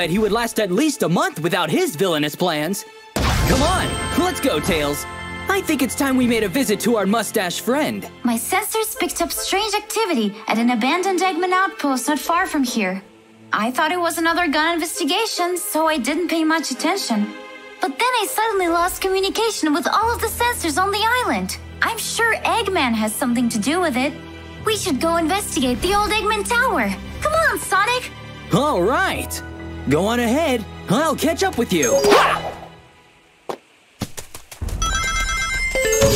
that he would last at least a month without his villainous plans. Come on, let's go, Tails. I think it's time we made a visit to our mustache friend. My sensors picked up strange activity at an abandoned Eggman outpost not far from here. I thought it was another gun investigation, so I didn't pay much attention. But then I suddenly lost communication with all of the sensors on the island. I'm sure Eggman has something to do with it. We should go investigate the old Eggman Tower. Come on, Sonic! All right. Go on ahead. I'll catch up with you.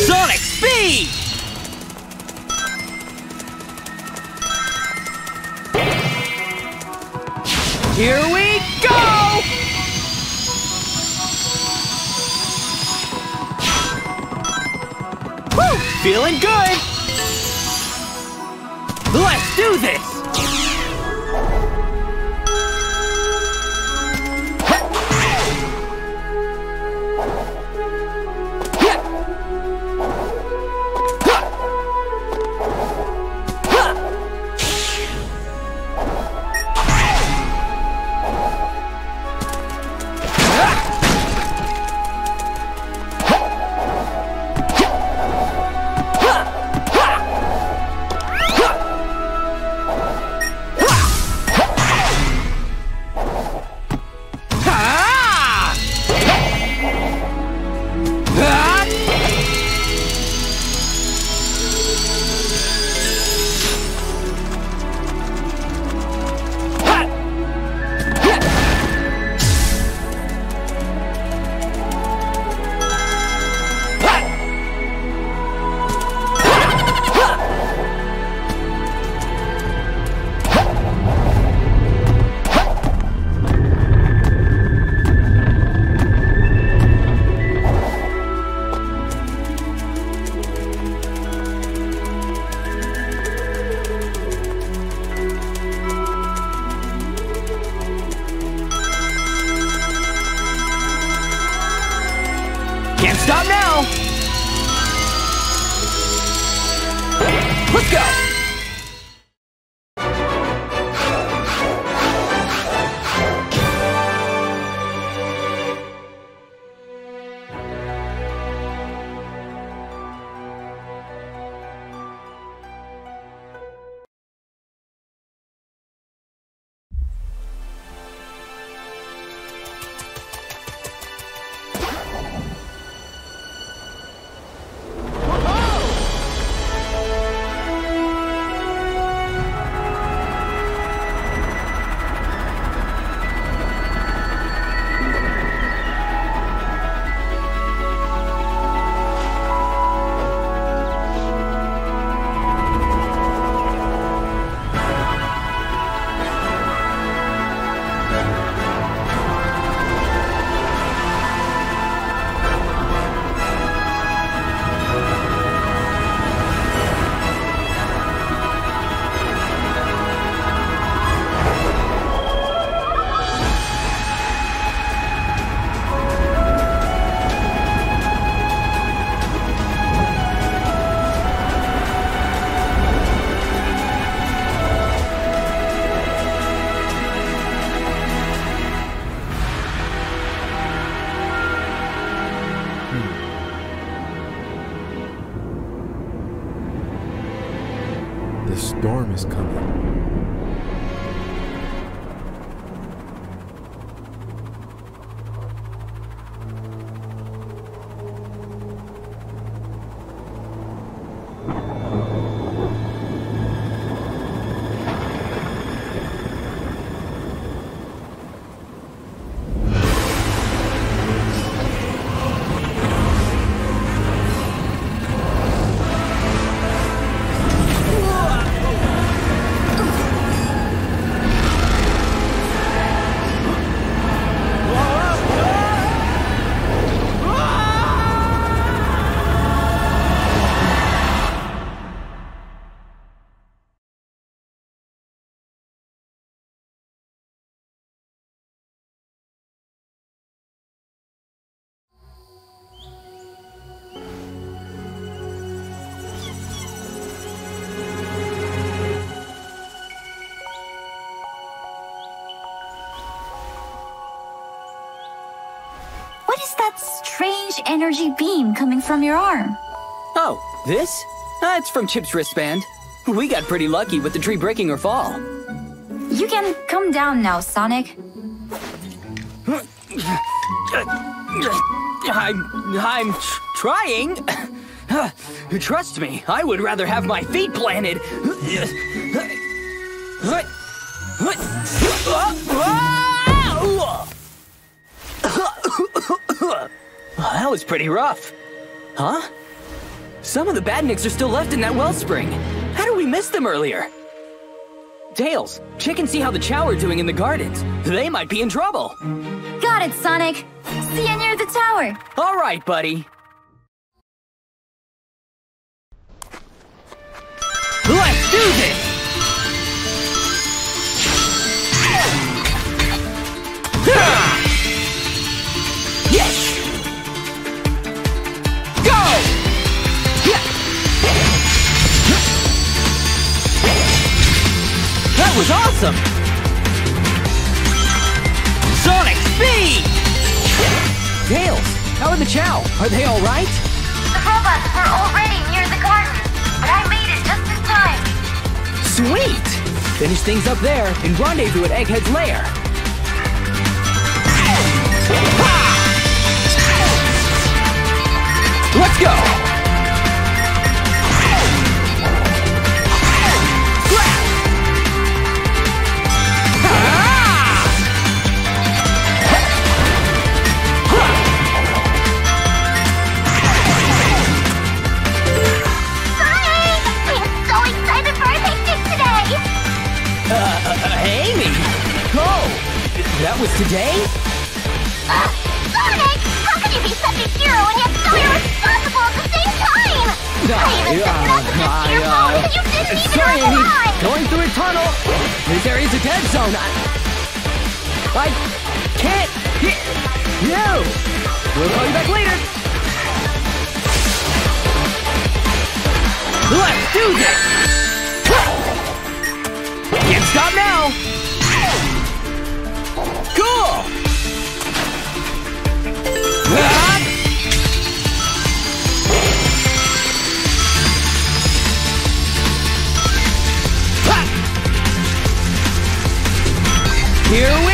Sonic speed! Here we go! Woo! Feeling good! Let's do this! Stop now! Let's go! Oh. Is that strange energy beam coming from your arm? Oh, this? Ah, That's from Chip's wristband. We got pretty lucky with the tree breaking her fall. You can come down now, Sonic. I'm, I'm tr- trying. Trust me, I would rather have my feet planted. Uh, uh, uh, Oh, that was pretty rough. Huh? Some of the badniks are still left in that wellspring. How did we miss them earlier? Tails, check and see how the Chao are doing in the gardens. They might be in trouble. Got it, Sonic. See you near the tower. All right, buddy. Let's do this! How are the Chao? Are they all right? The robots were already near the garden, but I made it just in time. Sweet! Finish things up there and rendezvous at Egghead's lair. Let's go! That was today? Uh, Sonic! How can you be such a hero and yet so irresponsible at the same time? I even said nothing to your phone and you didn't even Sorry, reply! Going through a tunnel. This area's a dead zone. I, I can't hit you. We'll call you back later. Let's do this. Can't stop now. Here we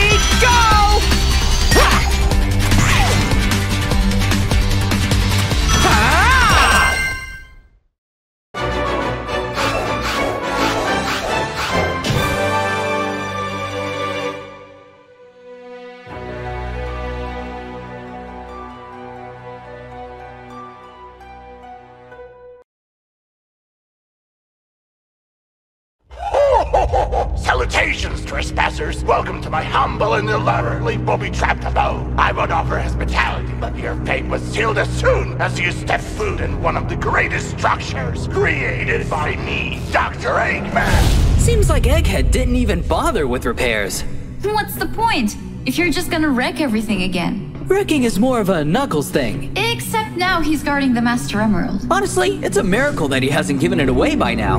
trespassers! Welcome to my humble and elaborately booby-trapped abode. I would offer hospitality, but your fate was sealed as soon as you stepped foot in one of the greatest structures created by me, Dr. Eggman. Seems like Egghead didn't even bother with repairs. What's the point? If you're just gonna wreck everything again. Wrecking is more of a Knuckles thing. Except now he's guarding the Master Emerald. Honestly, it's a miracle that he hasn't given it away by now.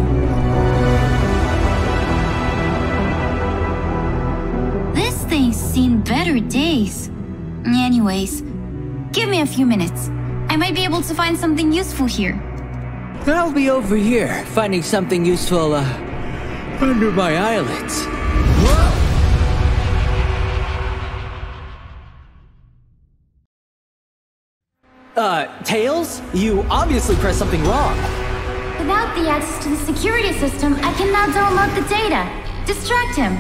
Seen better days. Anyways, give me a few minutes. I might be able to find something useful here. I'll be over here, finding something useful, uh, under my eyelids. Uh, Tails? You obviously pressed something wrong. Without the access to the security system, I can now download the data. Distract him.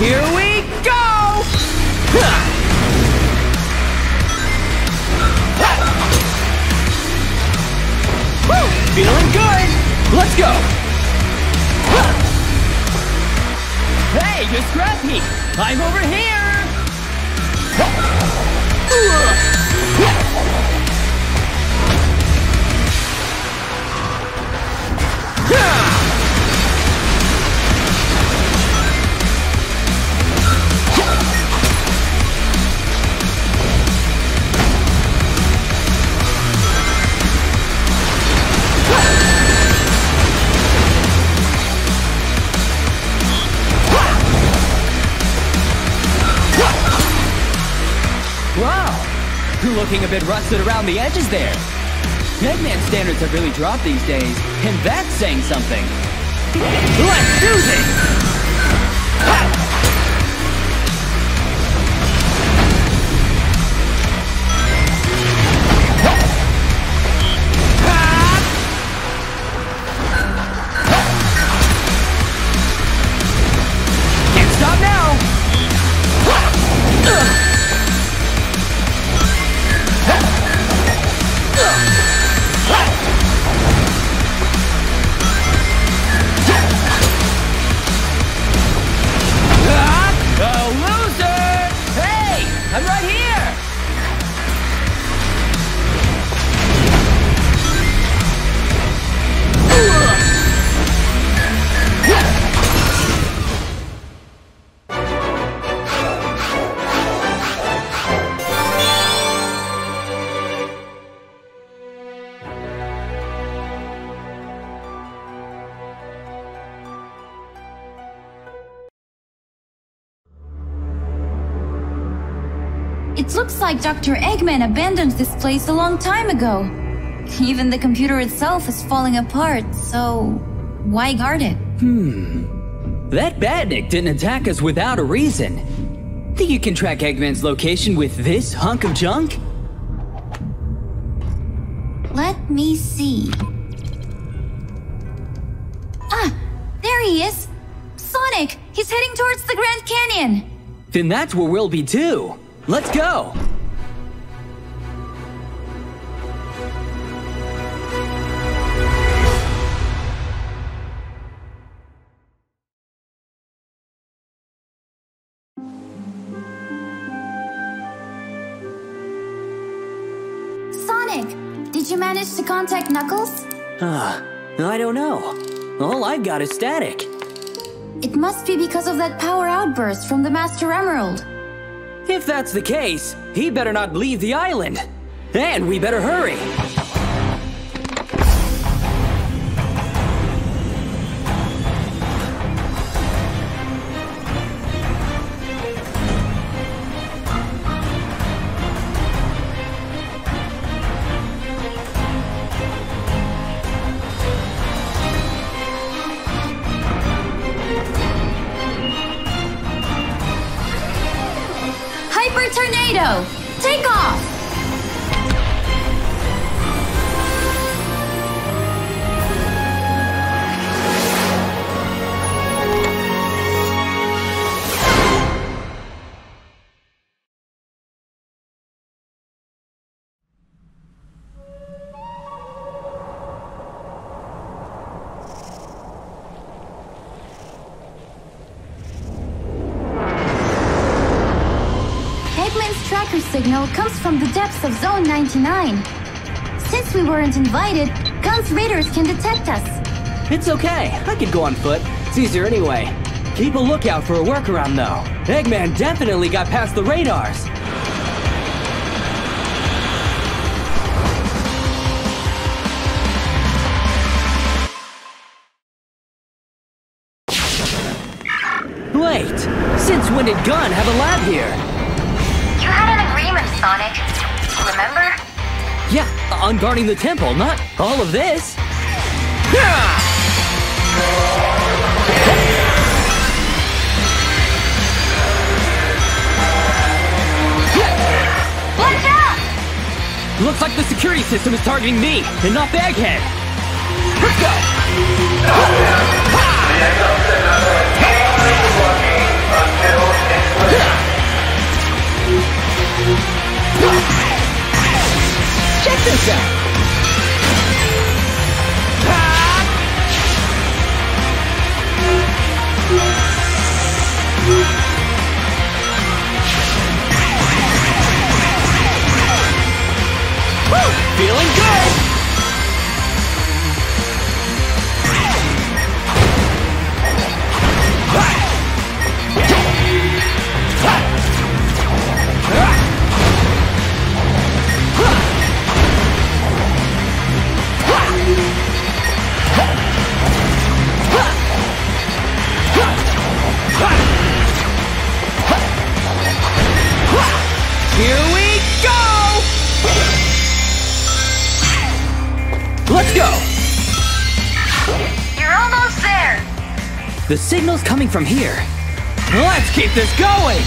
Here we go! Woo! Feeling good! Let's go! Hey, you scrapped me! I'm over here! Bit rusted around the edges there. Eggman standards have really dropped these days, and that's saying something. Let's do this! Can't Dr. Eggman abandoned this place a long time ago. Even the computer itself is falling apart, so why guard it? Hmm. That badnik didn't attack us without a reason. Think you can track Eggman's location with this hunk of junk? Let me see. Ah, there he is! Sonic! He's heading towards the Grand Canyon! Then that's where we'll be too. Let's go! Contact Knuckles? Ah, I don't know. All I've got is static. It must be because of that power outburst from the Master Emerald. If that's the case, he better not leave the island. And we better hurry. Eggman's signal comes from the depths of Zone 99. Since we weren't invited, Gun's radars can detect us. It's okay. I could go on foot. It's easier anyway. Keep a lookout for a workaround, though. Eggman definitely got past the radars. Wait, since when did Gun have a lab here? Sonic. Remember? Yeah, on guarding the temple, not all of this. Watch out! Looks like the security system is targeting me, and not Baghead. Let's go! Check this out! Woo! Feeling good! The signal's coming from here. Let's keep this going!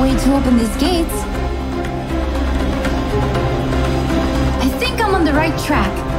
way to open these gates. I think I'm on the right track.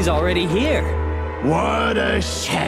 He's already here. What a shame.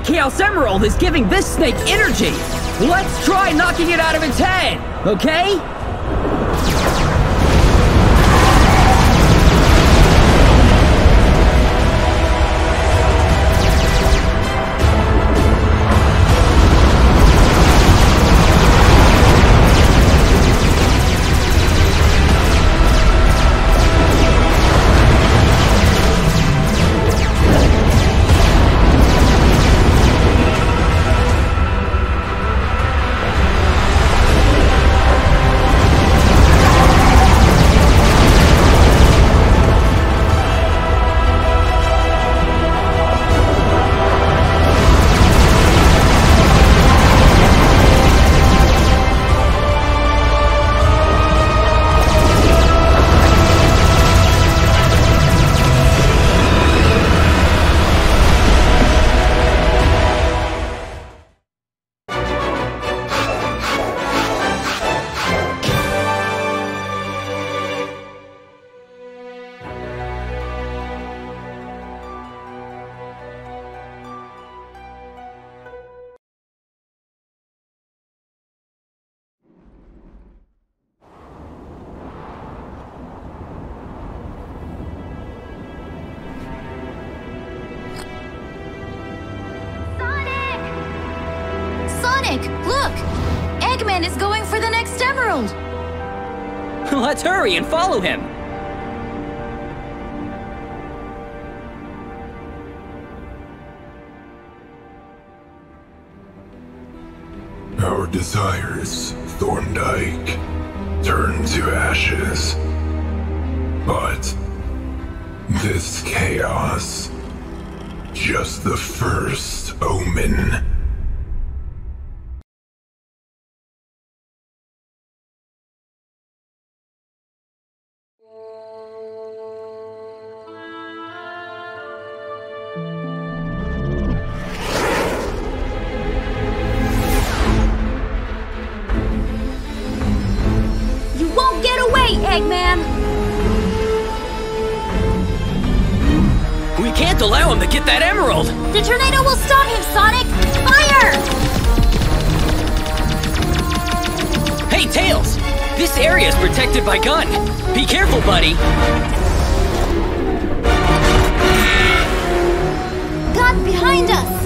the Chaos Emerald is giving this snake energy. Let's try knocking it out of its head, okay? Eggman! We can't allow him to get that emerald! The tornado will stop him, Sonic! Fire! Hey, Tails! This area is protected by gun. Be careful, buddy! Gun behind us!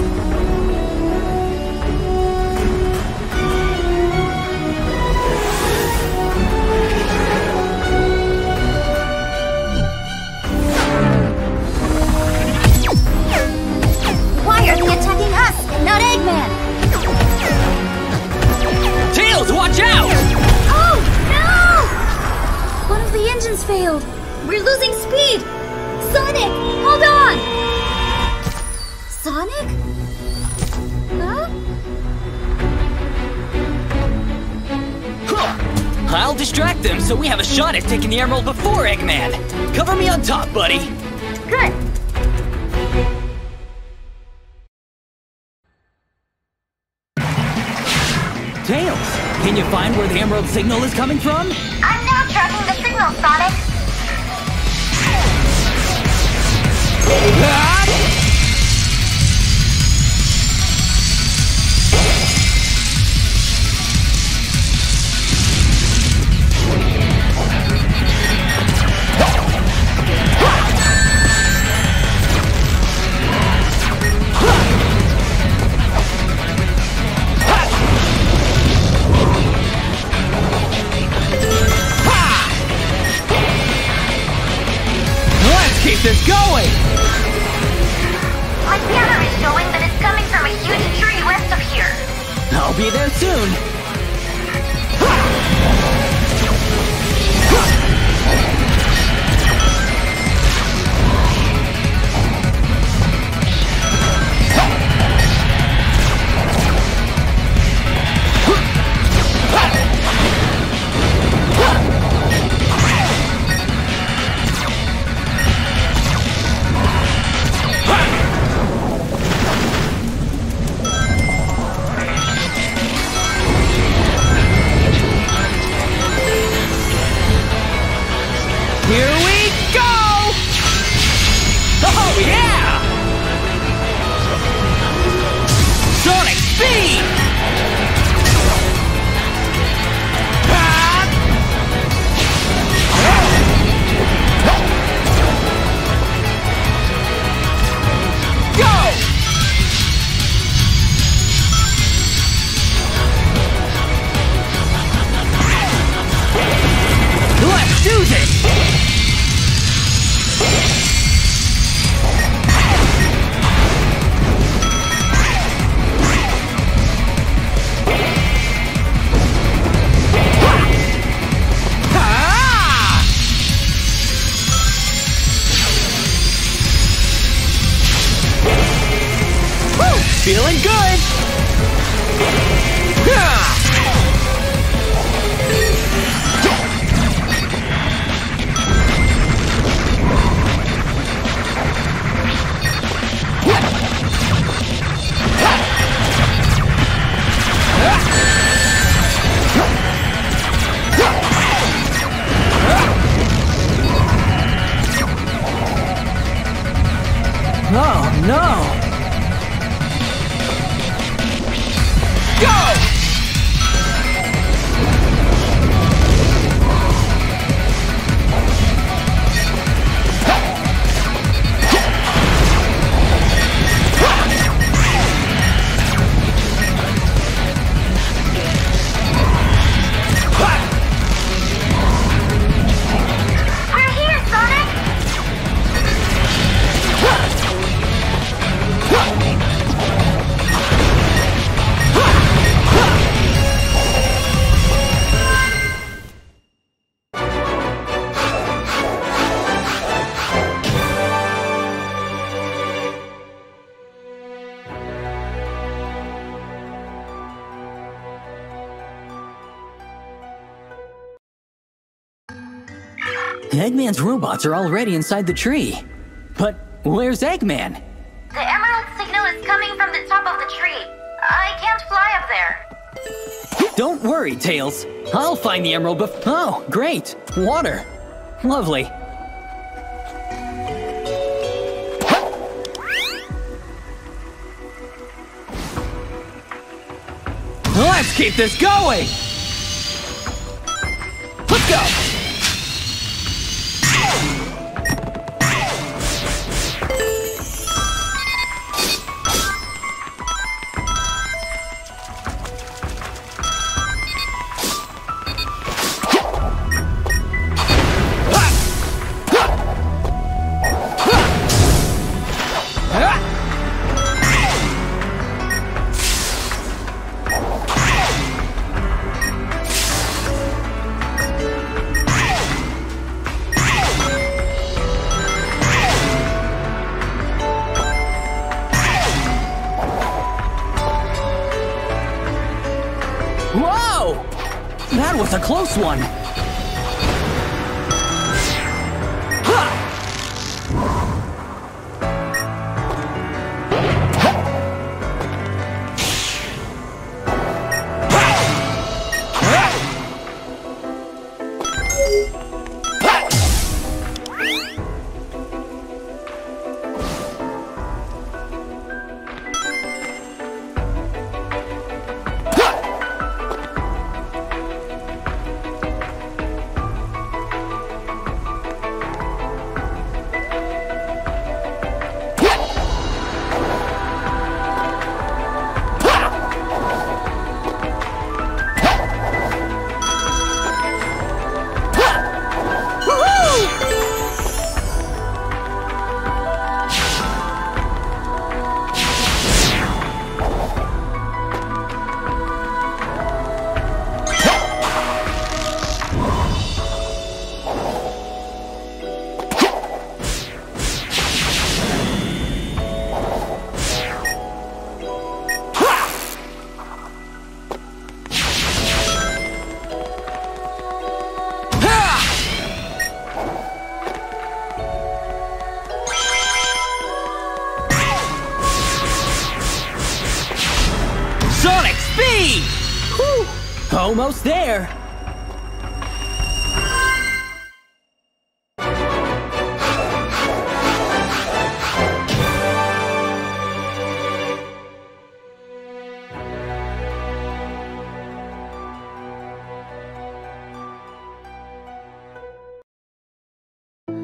Failed. We're losing speed. Sonic, hold on! Sonic? Huh? Huh. I'll distract them so we have a shot at taking the emerald before Eggman. Cover me on top, buddy. Good. Tails, can you find where the emerald signal is coming from? I'm now tracking the signal, My scanner is showing that it's coming from a huge tree west of here. I'll be there soon. Speed! Eggman's robots are already inside the tree. But where's Eggman? The Emerald signal is coming from the top of the tree. I can't fly up there. Don't worry, Tails. I'll find the Emerald bef- Oh, great! Water! Lovely. Let's keep this going! One. Almost there.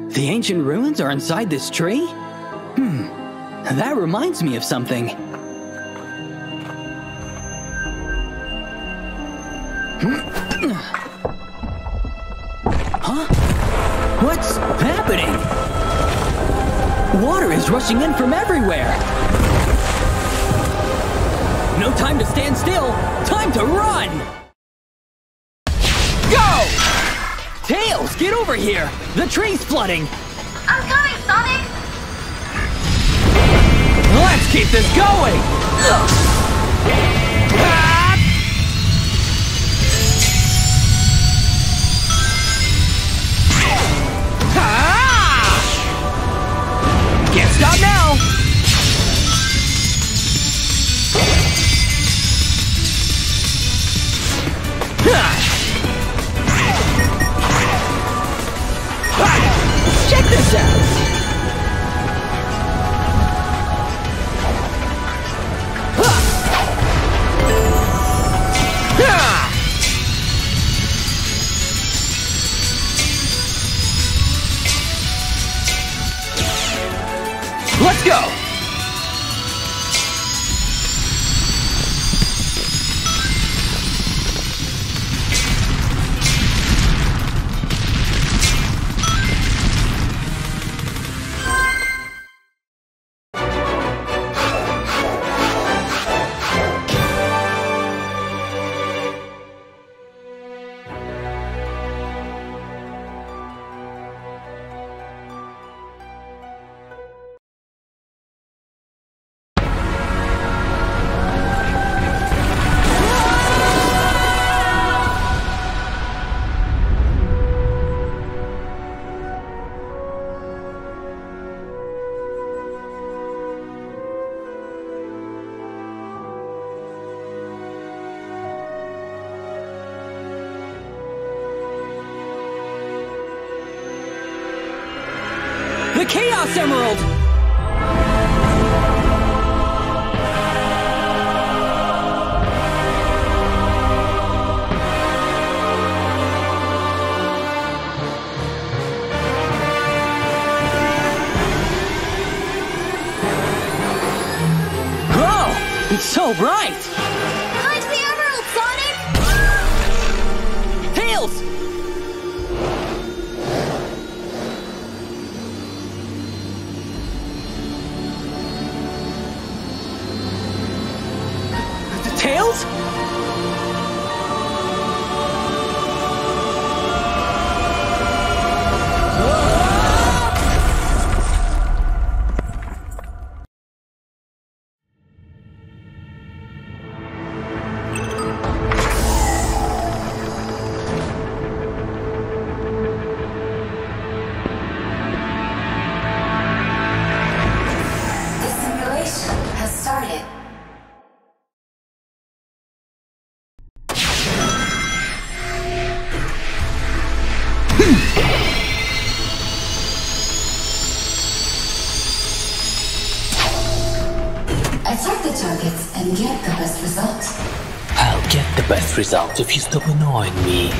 The ancient ruins are inside this tree? Hmm, that reminds me of something. Water is rushing in from everywhere. No time to stand still. Time to run. Go! Tails, get over here. The tree's flooding. I'm coming, Sonic! Let's keep this going. Ah! Stop now! Check this out! Chaos Emerald! Hmm. Attack the targets and get the best result. I'll get the best result if you stop annoying me.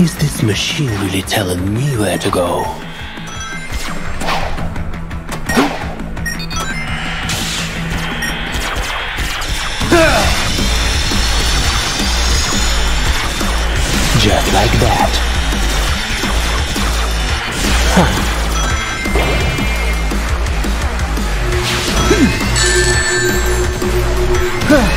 Is this machine really telling me where to go? Just like that. Huh. Huh.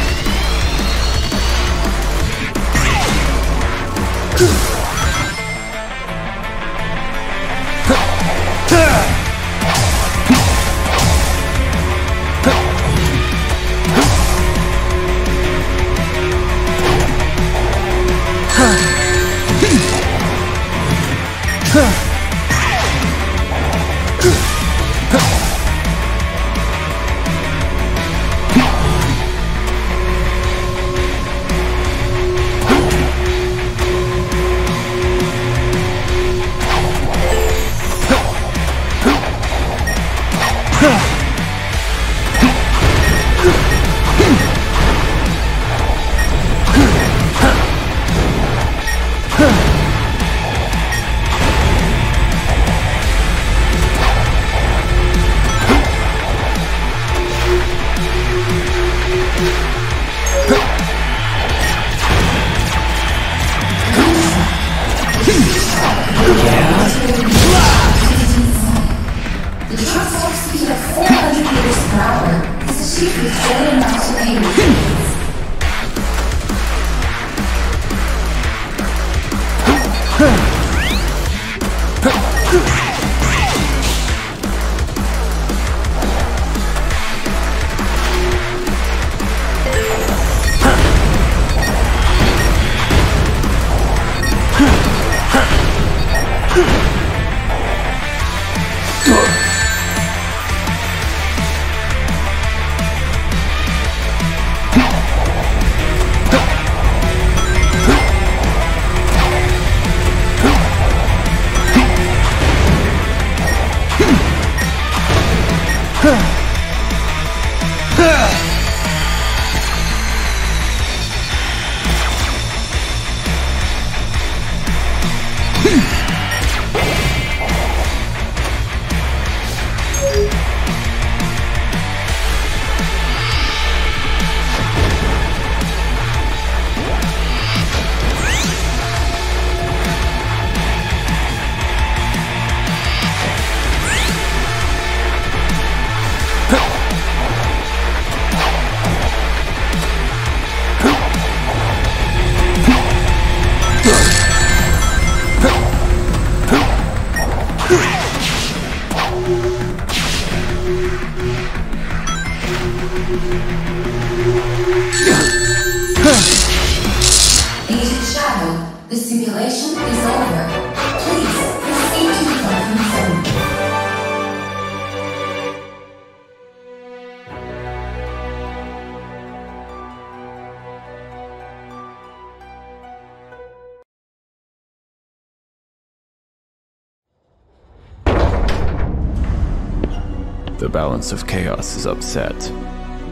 Balance of chaos is upset.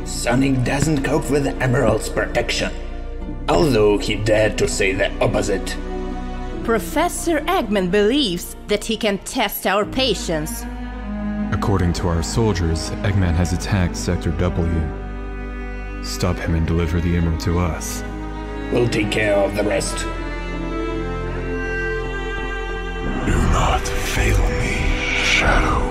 Sonic doesn't cope with Emerald's protection, although he dared to say the opposite. Professor Eggman believes that he can test our patience. According to our soldiers, Eggman has attacked Sector W. Stop him and deliver the emerald to us. We'll take care of the rest. Do not fail me, Shadow.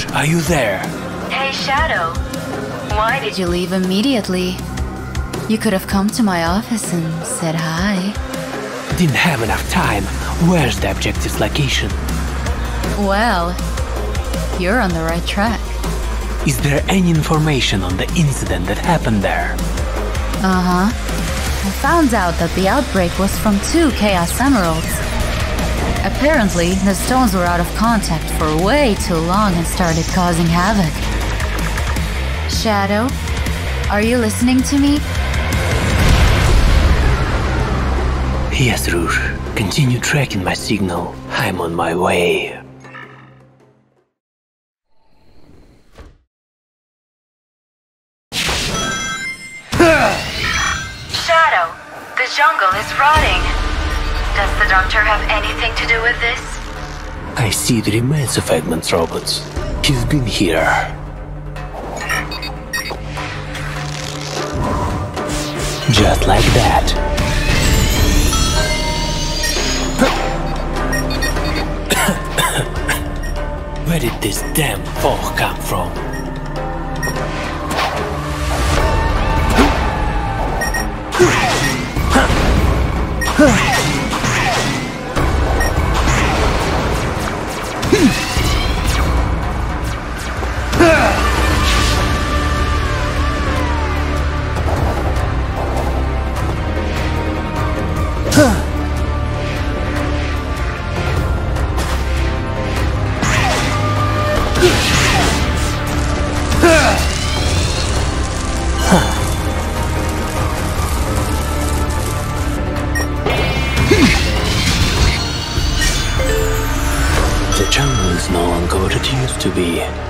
Rouge, are you there? Hey, Shadow. Why did you leave immediately? You could have come to my office and said hi. Didn't have enough time. Where's the objective's location? Well, you're on the right track. Is there any information on the incident that happened there? Uh huh. I found out that the outbreak was from two Chaos Emeralds. Apparently, the stones were out of contact for way too long and started causing havoc. Shadow, are you listening to me? Yes, Rouge. Continue tracking my signal. I'm on my way. Doctor have anything to do with this? I see the remains of Eggman's robots. He's been here. Just like that. Where did this damn fog come from? The to be.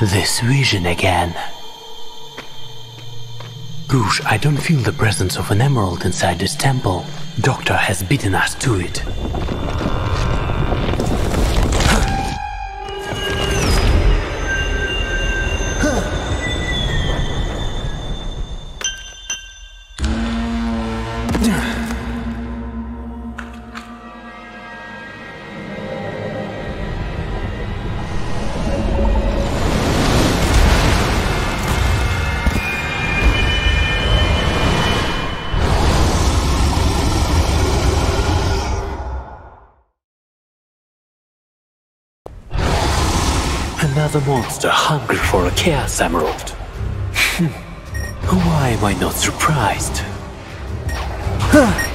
This vision again. Rouge, I don't feel the presence of an emerald inside this temple. Doctor has beaten us to it. monster hungry for a Chaos Emerald. Why am I not surprised? Huh.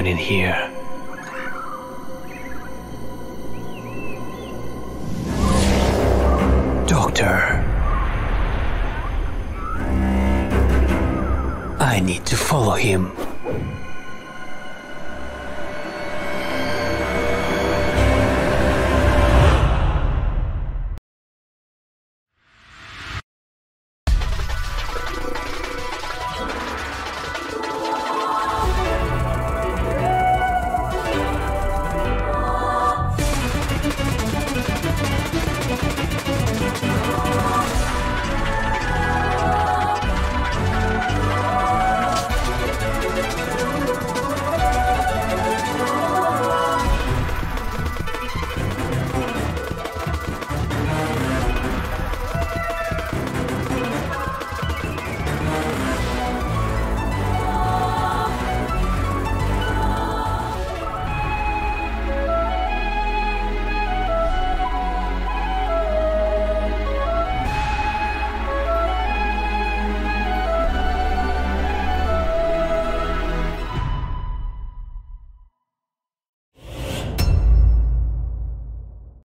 happening here?